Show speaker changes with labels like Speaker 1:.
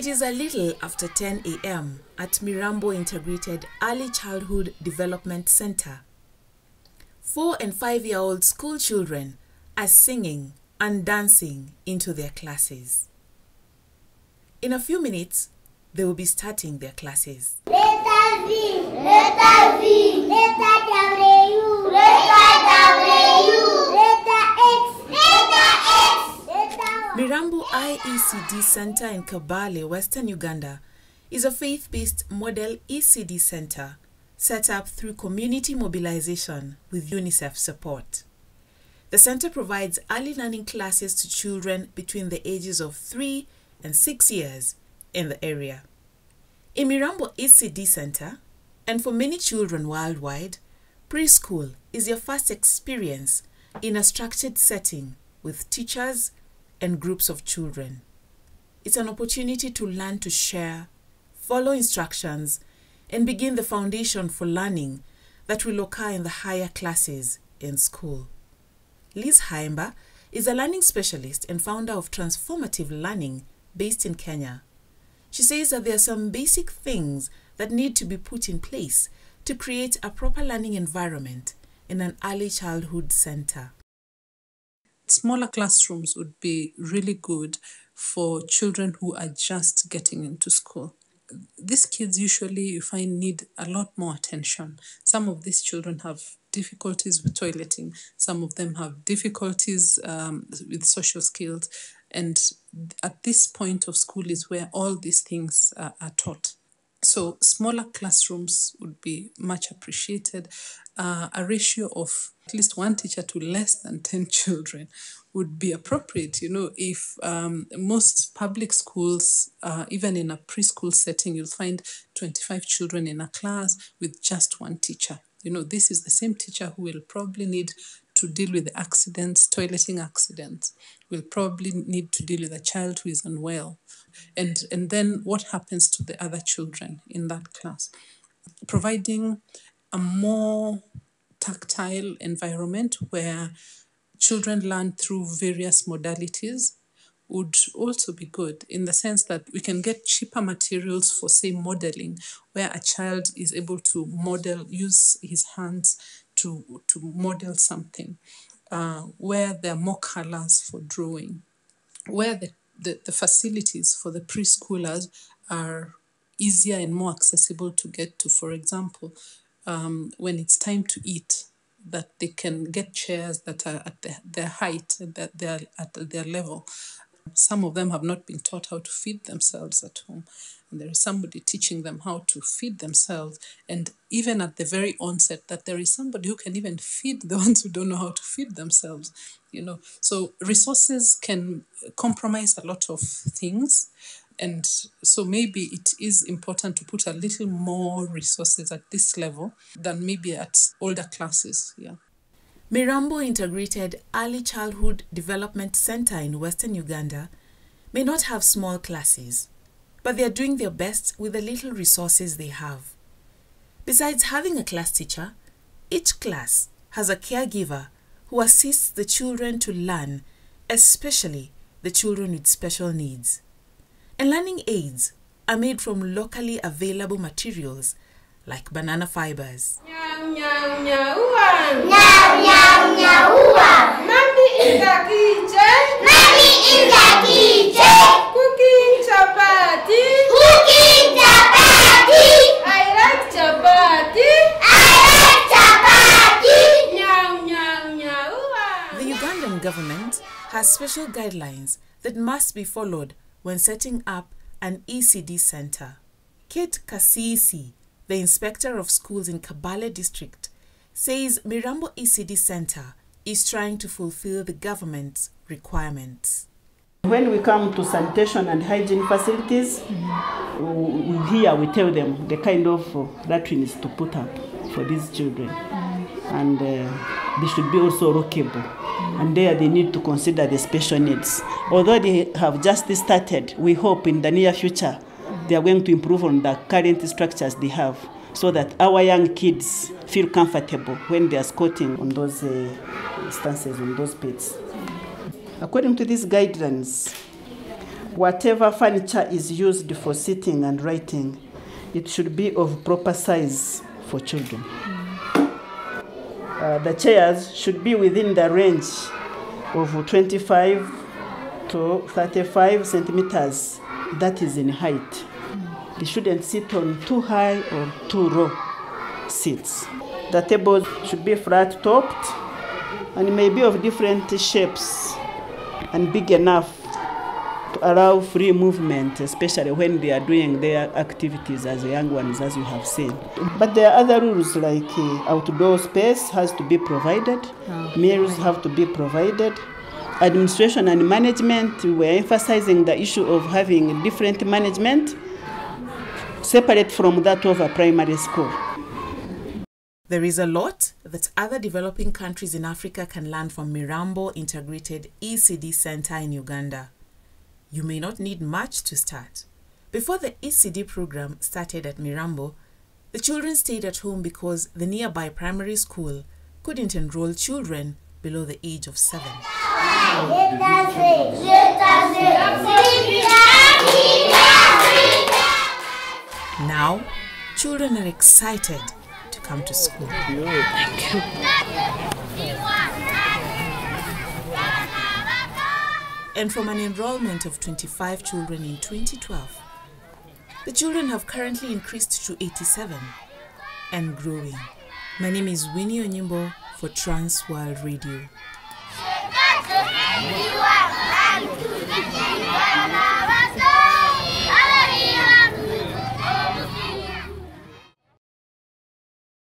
Speaker 1: It is a little after 10 a.m. at Mirambo Integrated Early Childhood Development Center. Four and five year old school children are singing and dancing into their classes. In a few minutes, they will be starting their classes. IECD Center in Kabale, Western Uganda, is a faith based model ECD center set up through community mobilization with UNICEF support. The center provides early learning classes to children between the ages of 3 and 6 years in the area. In Mirambo ECD Center, and for many children worldwide, preschool is your first experience in a structured setting with teachers and groups of children. It's an opportunity to learn to share, follow instructions, and begin the foundation for learning that will occur in the higher classes in school. Liz Khaemba is a learning specialist and founder of Transformative Learning based in Kenya. She says that there are some basic things that need to be put in place to create a proper learning environment in an early childhood center.
Speaker 2: Smaller classrooms would be really good for children who are just getting into school. These kids usually you find need a lot more attention. Some of these children have difficulties with toileting, some of them have difficulties um, with social skills, and at this point of school is where all these things are, are taught. So smaller classrooms would be much appreciated. Uh, a ratio of at least one teacher to less than 10 children would be appropriate. You know, if um, most public schools, uh, even in a preschool setting, you'll find 25 children in a class with just one teacher. You know, this is the same teacher who will probably need to deal with accidents, toileting accidents, We'll probably need to deal with a child who is unwell. And, and then what happens to the other children in that class? Providing a more tactile environment where children learn through various modalities would also be good in the sense that we can get cheaper materials for say modeling where a child is able to model use his hands to to model something uh, where there are more colors for drawing where the, the, the facilities for the preschoolers are easier and more accessible to get to for example um, when it's time to eat that they can get chairs that are at their, their height that they're at their level some of them have not been taught how to feed themselves at home. And there is somebody teaching them how to feed themselves. And even at the very onset, that there is somebody who can even feed the ones who don't know how to feed themselves. You know, so resources can compromise a lot of things. And so maybe it is important to put a little more resources at this level than maybe at older classes. Yeah.
Speaker 1: Mirambo Integrated Early Childhood Development Center in Western Uganda may not have small classes, but they are doing their best with the little resources they have. Besides having a class teacher, each class has a caregiver who assists the children to learn, especially the children with special needs. And learning aids are made from locally available materials like banana fibers.
Speaker 3: Mommy in the kitchen.
Speaker 4: Mommy in the kitchen.
Speaker 3: Cooking chapati.
Speaker 4: Cooking chapati.
Speaker 3: I like chapati.
Speaker 4: I like chapati.
Speaker 3: Nyau nyau nyauan. Ah.
Speaker 1: The Ugandan government has special guidelines that must be followed when setting up an ECD center. Kate Kasisi, the inspector of schools in Kabale district, says Mirambo ECD center is trying to fulfill the government's requirements.
Speaker 5: When we come to sanitation and hygiene facilities, we- here we tell them the kind of uh, latrines to put up for these children, and uh, they should be also lockable. And there they need to consider the special needs. Although they have just started, we hope in the near future they are going to improve on the current structures they have, so that our young kids feel comfortable when they are squatting on those uh, instances, on those pits. According to these guidelines, Whatever furniture is used for sitting and writing, it should be of proper size for children. Uh, the chairs should be within the range of 25 to 35 centimeters. That is in height. They shouldn't sit on too high or too low seats. The tables should be flat topped and may be of different shapes and big enough to allow free movement, especially when they are doing their activities as young ones, as you have seen. But there are other rules like uh, outdoor space has to be provided, meals have to be provided. Administration and management, we are emphasizing the issue of having different management separate from that of a primary school.
Speaker 1: There is a lot that other developing countries in Africa can learn from Mirambo Integrated ECD Center in Uganda. You may not need much to start. Before the ECD program started at Mirambo, the children stayed at home because the nearby primary school couldn't enroll children below the age of seven. Now, children are excited come to school. And from an enrollment of 25 children in 2012, the children have currently increased to 87 and growing. My name is Winnie Onyimbo for Trans World Radio.